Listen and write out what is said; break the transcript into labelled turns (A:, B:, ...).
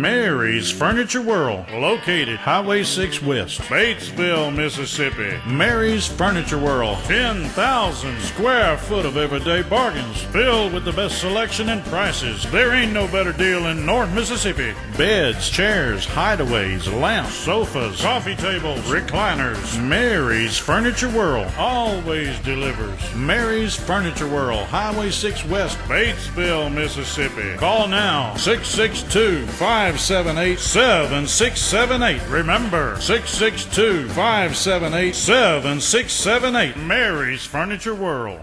A: Mary's Furniture World, located Highway 6 West, Batesville, Mississippi. Mary's Furniture World, 10,000 square foot of everyday bargains, filled with the best selection and prices. There ain't no better deal in North Mississippi. Beds, chairs, hideaways, lamps, sofas, coffee tables, recliners. Mary's Furniture World always delivers. Mary's Furniture World, Highway 6 West, Batesville, Mississippi. Call now 662 578 7678. Remember 662 578 7678. Mary's Furniture World.